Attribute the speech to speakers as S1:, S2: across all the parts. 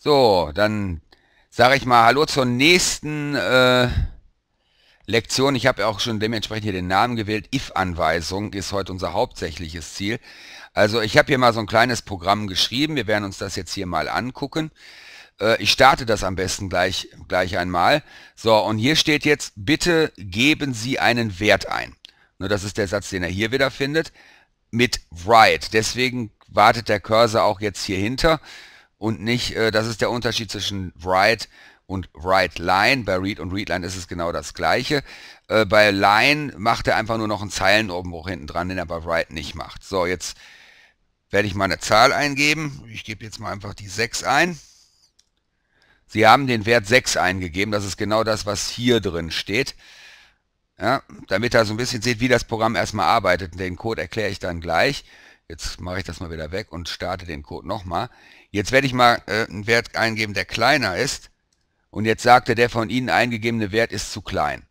S1: So, dann sage ich mal Hallo zur nächsten äh, Lektion. Ich habe ja auch schon dementsprechend hier den Namen gewählt. If-Anweisung ist heute unser hauptsächliches Ziel. Also ich habe hier mal so ein kleines Programm geschrieben. Wir werden uns das jetzt hier mal angucken. Äh, ich starte das am besten gleich, gleich einmal. So, und hier steht jetzt, bitte geben Sie einen Wert ein. Nur das ist der Satz, den er hier wieder findet. Mit write. Deswegen wartet der Cursor auch jetzt hier hinter und nicht, äh, das ist der Unterschied zwischen write und write line. Bei read und readline ist es genau das gleiche. Äh, bei line macht er einfach nur noch einen Zeilenumbruch hinten dran, den er bei write nicht macht. So, jetzt werde ich mal eine Zahl eingeben. Ich gebe jetzt mal einfach die 6 ein. Sie haben den Wert 6 eingegeben. Das ist genau das, was hier drin steht. Ja, damit ihr so ein bisschen seht, wie das Programm erstmal arbeitet. Den Code erkläre ich dann gleich. Jetzt mache ich das mal wieder weg und starte den Code nochmal. Jetzt werde ich mal äh, einen Wert eingeben, der kleiner ist. Und jetzt sagte der von Ihnen eingegebene Wert ist zu klein.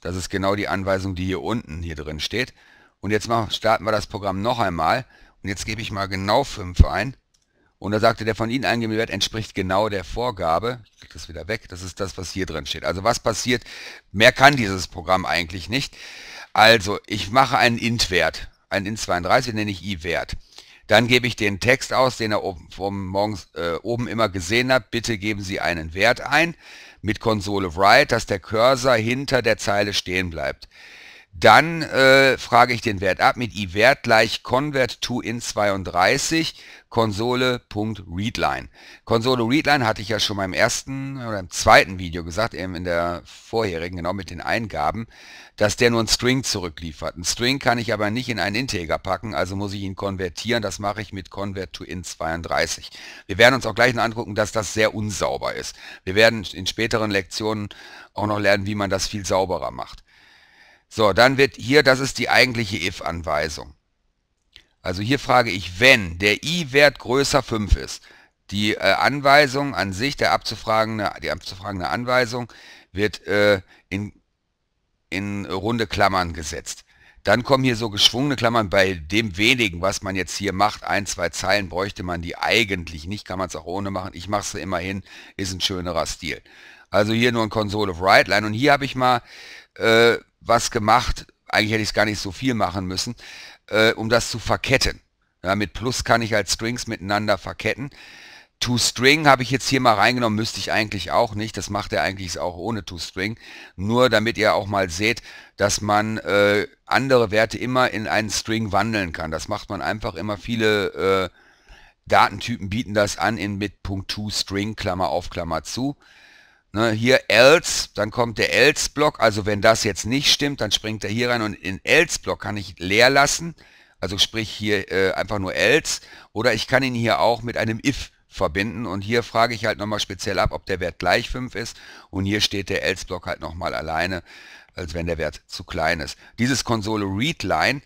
S1: Das ist genau die Anweisung, die hier unten hier drin steht. Und jetzt machen, starten wir das Programm noch einmal. Und jetzt gebe ich mal genau 5 ein. Und da sagte der von Ihnen eingegebene Wert entspricht genau der Vorgabe. Ich klicke das wieder weg. Das ist das, was hier drin steht. Also was passiert? Mehr kann dieses Programm eigentlich nicht. Also ich mache einen int-Wert ein int32 nenne ich i-Wert. Dann gebe ich den Text aus, den er oben, vom morgens, äh, oben immer gesehen hat. Bitte geben Sie einen Wert ein mit Konsole write, dass der Cursor hinter der Zeile stehen bleibt. Dann äh, frage ich den Wert ab mit i-Wert gleich convert to int32 Konsole.readline. Konsole Readline hatte ich ja schon mal im ersten oder im zweiten Video gesagt, eben in der vorherigen, genau mit den Eingaben, dass der nur ein String zurückliefert. Ein String kann ich aber nicht in einen Integer packen, also muss ich ihn konvertieren. Das mache ich mit convert to int32. Wir werden uns auch gleich noch angucken, dass das sehr unsauber ist. Wir werden in späteren Lektionen auch noch lernen, wie man das viel sauberer macht. So, dann wird hier, das ist die eigentliche if-Anweisung. Also hier frage ich, wenn der i-Wert größer 5 ist. Die äh, Anweisung an sich, der abzufragende, die abzufragende Anweisung, wird äh, in, in runde Klammern gesetzt. Dann kommen hier so geschwungene Klammern. Bei dem wenigen, was man jetzt hier macht, ein, zwei Zeilen, bräuchte man die eigentlich nicht. Kann man es auch ohne machen. Ich mache es immerhin, ist ein schönerer Stil. Also hier nur ein Console of Write Line. Und hier habe ich mal äh, was gemacht. Eigentlich hätte ich es gar nicht so viel machen müssen äh, um das zu verketten. Ja, mit Plus kann ich halt Strings miteinander verketten. ToString habe ich jetzt hier mal reingenommen, müsste ich eigentlich auch nicht. Das macht er eigentlich auch ohne ToString. Nur damit ihr auch mal seht, dass man äh, andere Werte immer in einen String wandeln kann. Das macht man einfach immer. Viele äh, Datentypen bieten das an in mit .toString, Klammer auf, Klammer zu. Ne, hier else, dann kommt der else-Block, also wenn das jetzt nicht stimmt, dann springt er hier rein. Und in else-Block kann ich leer lassen, also sprich hier äh, einfach nur else, oder ich kann ihn hier auch mit einem if verbinden und hier frage ich halt nochmal speziell ab, ob der Wert gleich 5 ist und hier steht der else-Block halt nochmal alleine, als wenn der Wert zu klein ist. Dieses Konsole readline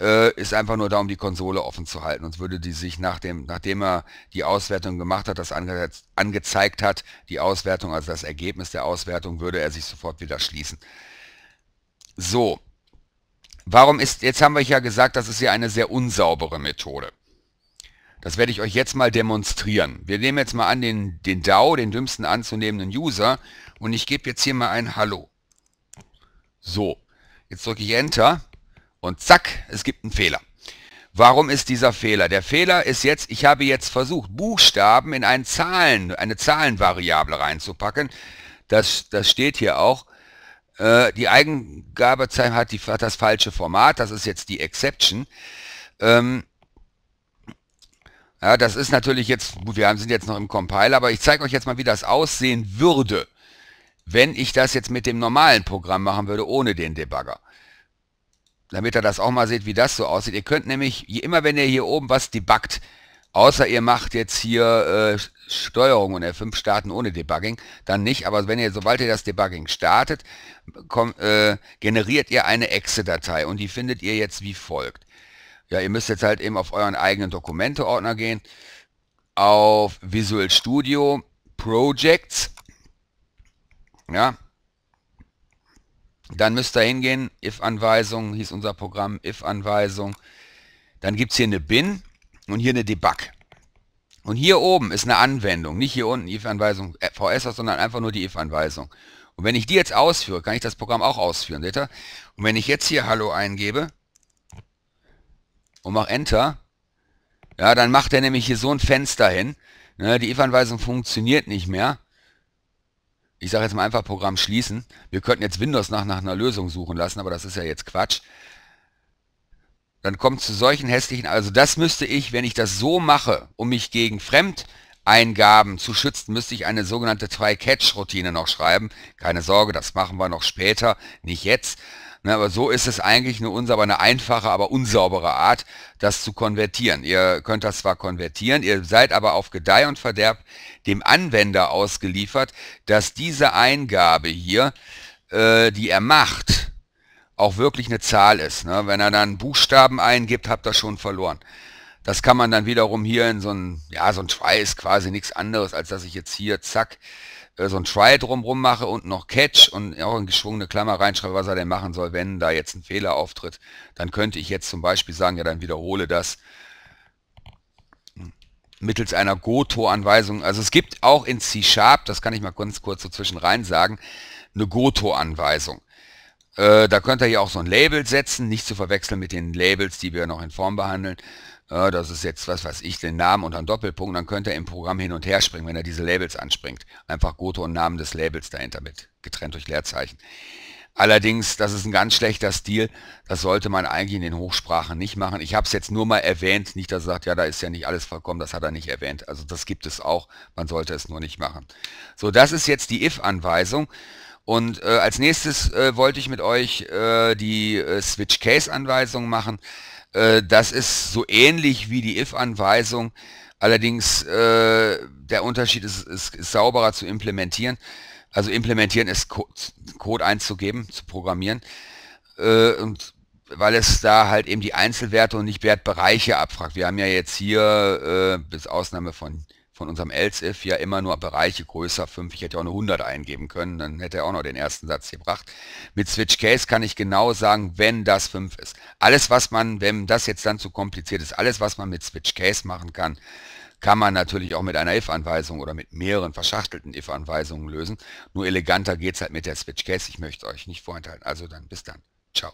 S1: äh, ist einfach nur da, um die Konsole offen zu halten. Sonst würde die sich nach dem, nachdem er die Auswertung gemacht hat, das ange angezeigt hat, die Auswertung, also das Ergebnis der Auswertung, würde er sich sofort wieder schließen. So, warum ist, jetzt haben wir ja gesagt, das ist ja eine sehr unsaubere Methode. Das werde ich euch jetzt mal demonstrieren. Wir nehmen jetzt mal an den, den DAO, den dümmsten anzunehmenden User, und ich gebe jetzt hier mal ein Hallo. So, jetzt drücke ich Enter und zack, es gibt einen Fehler. Warum ist dieser Fehler? Der Fehler ist jetzt, ich habe jetzt versucht, Buchstaben in einen Zahlen, eine Zahlenvariable reinzupacken. Das, das steht hier auch. Äh, die Eigengabezeichen hat, die, hat das falsche Format. Das ist jetzt die Exception. Ähm, ja, das ist natürlich jetzt, gut, wir sind jetzt noch im Compiler, aber ich zeige euch jetzt mal, wie das aussehen würde, wenn ich das jetzt mit dem normalen Programm machen würde, ohne den Debugger damit ihr das auch mal seht, wie das so aussieht. Ihr könnt nämlich, immer wenn ihr hier oben was debuggt, außer ihr macht jetzt hier äh, Steuerung und F5 starten ohne Debugging, dann nicht, aber wenn ihr, sobald ihr das Debugging startet, komm, äh, generiert ihr eine Exe-Datei und die findet ihr jetzt wie folgt. Ja, ihr müsst jetzt halt eben auf euren eigenen Dokumente-Ordner gehen, auf Visual Studio, Projects, ja, dann müsst ihr hingehen, if-Anweisung, hieß unser Programm, if-Anweisung. Dann gibt es hier eine bin und hier eine debug. Und hier oben ist eine Anwendung, nicht hier unten if-Anweisung äh, VS, sondern einfach nur die if-Anweisung. Und wenn ich die jetzt ausführe, kann ich das Programm auch ausführen, seht ihr? Und wenn ich jetzt hier Hallo eingebe und mache Enter, ja, dann macht er nämlich hier so ein Fenster hin. Ne, die if-Anweisung funktioniert nicht mehr. Ich sage jetzt mal einfach Programm schließen. Wir könnten jetzt Windows nach, nach einer Lösung suchen lassen, aber das ist ja jetzt Quatsch. Dann kommt zu solchen hässlichen, also das müsste ich, wenn ich das so mache, um mich gegen Fremdeingaben zu schützen, müsste ich eine sogenannte Try-Catch-Routine noch schreiben. Keine Sorge, das machen wir noch später, nicht jetzt. Ne, aber so ist es eigentlich eine, unsauber, eine einfache, aber unsaubere Art, das zu konvertieren. Ihr könnt das zwar konvertieren, ihr seid aber auf Gedeih und Verderb dem Anwender ausgeliefert, dass diese Eingabe hier, äh, die er macht, auch wirklich eine Zahl ist. Ne? Wenn er dann Buchstaben eingibt, habt ihr schon verloren. Das kann man dann wiederum hier in so ein, ja, so ein Try ist quasi nichts anderes, als dass ich jetzt hier, zack, äh, so ein Try drumrum mache und noch Catch und auch in geschwungene Klammer reinschreibe, was er denn machen soll, wenn da jetzt ein Fehler auftritt. Dann könnte ich jetzt zum Beispiel sagen, ja, dann wiederhole das mittels einer Goto-Anweisung. Also es gibt auch in C-Sharp, das kann ich mal ganz kurz so zwischen rein sagen, eine Goto-Anweisung. Äh, da könnt ihr hier auch so ein Label setzen, nicht zu verwechseln mit den Labels, die wir noch in Form behandeln. Äh, das ist jetzt, was weiß ich, den Namen und einen Doppelpunkt. Dann könnt ihr im Programm hin und her springen, wenn er diese Labels anspringt. Einfach Goto und Namen des Labels dahinter mit, getrennt durch Leerzeichen. Allerdings, das ist ein ganz schlechter Stil. Das sollte man eigentlich in den Hochsprachen nicht machen. Ich habe es jetzt nur mal erwähnt, nicht, dass er sagt, ja, da ist ja nicht alles vollkommen, das hat er nicht erwähnt. Also das gibt es auch, man sollte es nur nicht machen. So, das ist jetzt die if-Anweisung. Und äh, als nächstes äh, wollte ich mit euch äh, die äh, Switch-Case-Anweisung machen. Äh, das ist so ähnlich wie die if-Anweisung. Allerdings äh, der Unterschied ist, ist, ist sauberer zu implementieren. Also implementieren ist Code, Code einzugeben, zu programmieren. und weil es da halt eben die Einzelwerte und nicht Wertbereiche abfragt. Wir haben ja jetzt hier, äh, bis Ausnahme von von unserem else if ja immer nur Bereiche größer 5. Ich hätte auch eine 100 eingeben können, dann hätte er auch noch den ersten Satz gebracht. Mit Switch Case kann ich genau sagen, wenn das 5 ist. Alles, was man, wenn das jetzt dann zu kompliziert ist, alles, was man mit Switch Case machen kann, kann man natürlich auch mit einer if-Anweisung oder mit mehreren verschachtelten if-Anweisungen lösen. Nur eleganter geht es halt mit der Switch Case. Ich möchte euch nicht vorenthalten. Also dann bis dann. Ciao.